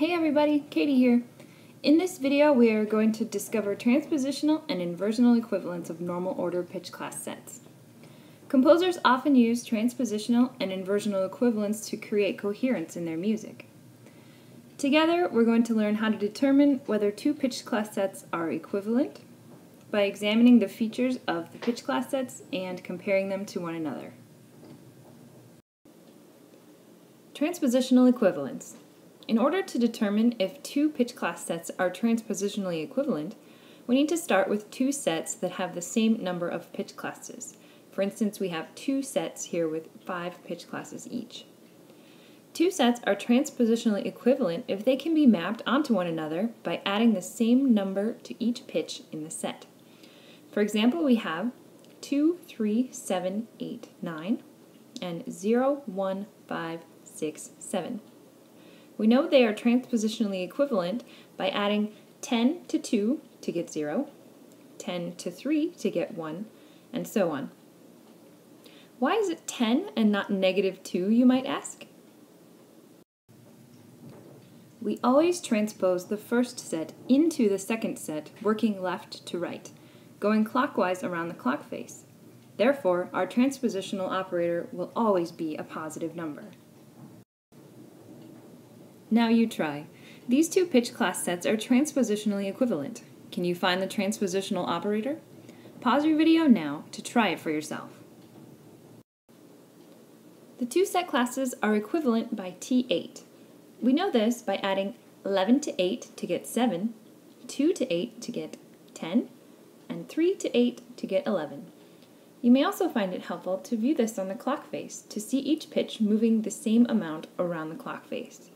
Hey everybody, Kati here. In this video we are going to discover transpositional and inversional equivalents of normal order pitch class sets. Composers often use transpositional and inversional equivalents to create coherence in their music. Together we're going to learn how to determine whether two pitch class sets are equivalent by examining the features of the pitch class sets and comparing them to one another. Transpositional equivalence. In order to determine if two pitch class sets are transpositionally equivalent, we need to start with two sets that have the same number of pitch classes. For instance, we have two sets here with five pitch classes each. Two sets are transpositionally equivalent if they can be mapped onto one another by adding the same number to each pitch in the set. For example, we have 2, 3, 7, 8, 9, and 0, 1, 5, 6, 7. We know they are transpositionally equivalent by adding 10 to 2 to get 0, 10 to 3 to get 1, and so on. Why is it 10 and not negative 2, you might ask? We always transpose the first set into the second set, working left to right, going clockwise around the clock face. Therefore, our transpositional operator will always be a positive number. Now you try. These two pitch class sets are transpositionally equivalent. Can you find the transpositional operator? Pause your video now to try it for yourself. The two set classes are equivalent by T8. We know this by adding 11 to 8 to get 7, 2 to 8 to get 10, and 3 to 8 to get 11. You may also find it helpful to view this on the clock face to see each pitch moving the same amount around the clock face.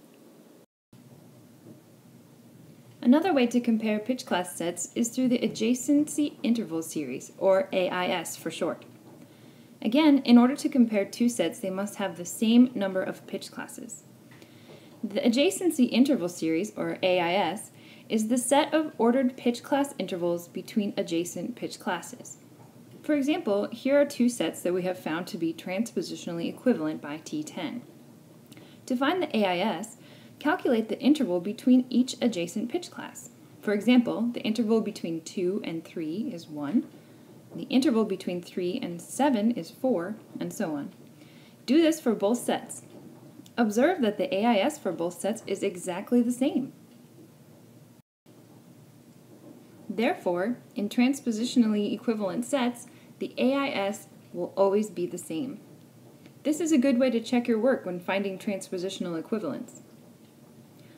Another way to compare pitch class sets is through the adjacency interval series, or AIS for short. Again, in order to compare two sets, they must have the same number of pitch classes. The adjacency interval series, or AIS, is the set of ordered pitch class intervals between adjacent pitch classes. For example, here are two sets that we have found to be transpositionally equivalent by T10. To find the AIS, calculate the interval between each adjacent pitch class. For example, the interval between 2 and 3 is 1, the interval between 3 and 7 is 4, and so on. Do this for both sets. Observe that the AIS for both sets is exactly the same. Therefore, in transpositionally equivalent sets, the AIS will always be the same. This is a good way to check your work when finding transpositional equivalence.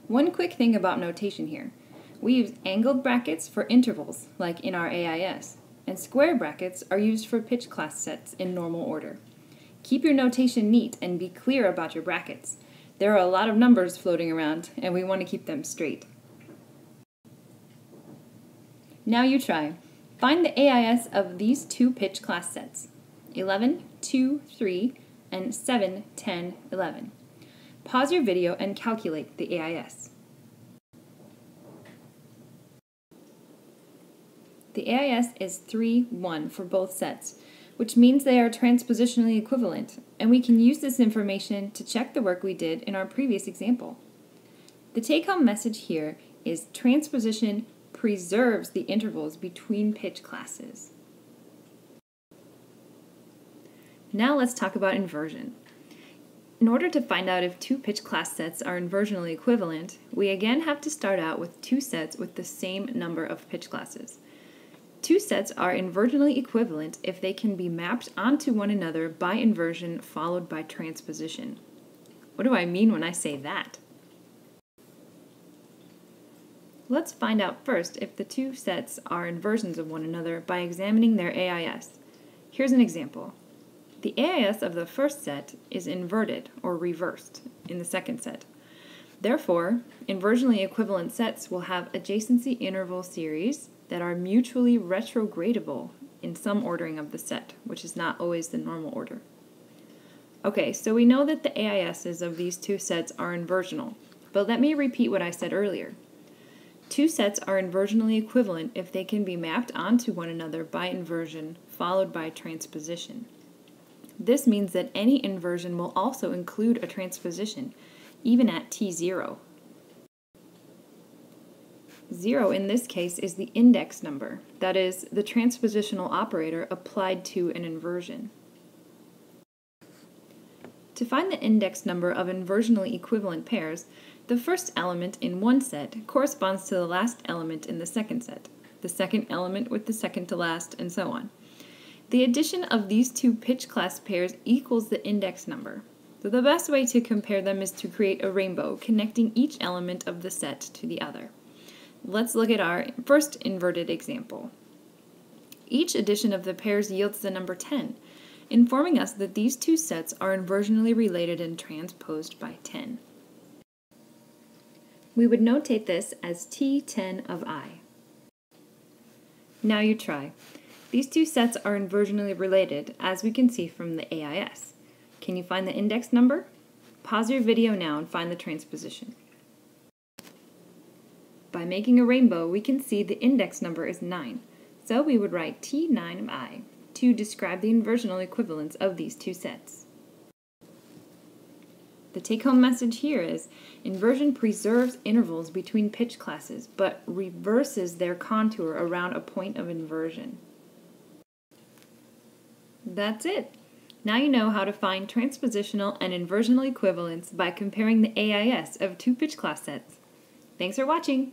One quick thing about notation here. We use angled brackets for intervals, like in our AIS, and square brackets are used for pitch class sets in normal order. Keep your notation neat and be clear about your brackets. There are a lot of numbers floating around, and we want to keep them straight. Now you try. Find the AIS of these two pitch class sets 11, 2, 3, and 7, 10, 11. Pause your video and calculate the AIS. The AIS is 3, 1 for both sets, which means they are transpositionally equivalent, and we can use this information to check the work we did in our previous example. The take-home message here is transposition preserves the intervals between pitch classes. Now let's talk about inversion. In order to find out if two pitch class sets are inversionally equivalent, we again have to start out with two sets with the same number of pitch classes. Two sets are inversionally equivalent if they can be mapped onto one another by inversion followed by transposition. What do I mean when I say that? Let's find out first if the two sets are inversions of one another by examining their AIS. Here's an example. The AIS of the first set is inverted, or reversed, in the second set. Therefore, inversionally equivalent sets will have adjacency interval series that are mutually retrogradable in some ordering of the set, which is not always the normal order. Okay, so we know that the AISs of these two sets are inversional, but let me repeat what I said earlier. Two sets are inversionally equivalent if they can be mapped onto one another by inversion followed by transposition. This means that any inversion will also include a transposition, even at t0. Zero in this case is the index number, that is, the transpositional operator applied to an inversion. To find the index number of inversionally equivalent pairs, the first element in one set corresponds to the last element in the second set, the second element with the second to last, and so on. The addition of these two pitch class pairs equals the index number. So the best way to compare them is to create a rainbow connecting each element of the set to the other. Let's look at our first inverted example. Each addition of the pairs yields the number 10, informing us that these two sets are inversionally related and transposed by 10. We would notate this as T10 of I. Now you try. These two sets are inversionally related, as we can see from the AIS. Can you find the index number? Pause your video now and find the transposition. By making a rainbow, we can see the index number is 9, so we would write T9 of I to describe the inversional equivalence of these two sets. The take-home message here is inversion preserves intervals between pitch classes, but reverses their contour around a point of inversion. That's it. Now you know how to find transpositional and inversional equivalence by comparing the AIS of two pitch class sets. Thanks for watching!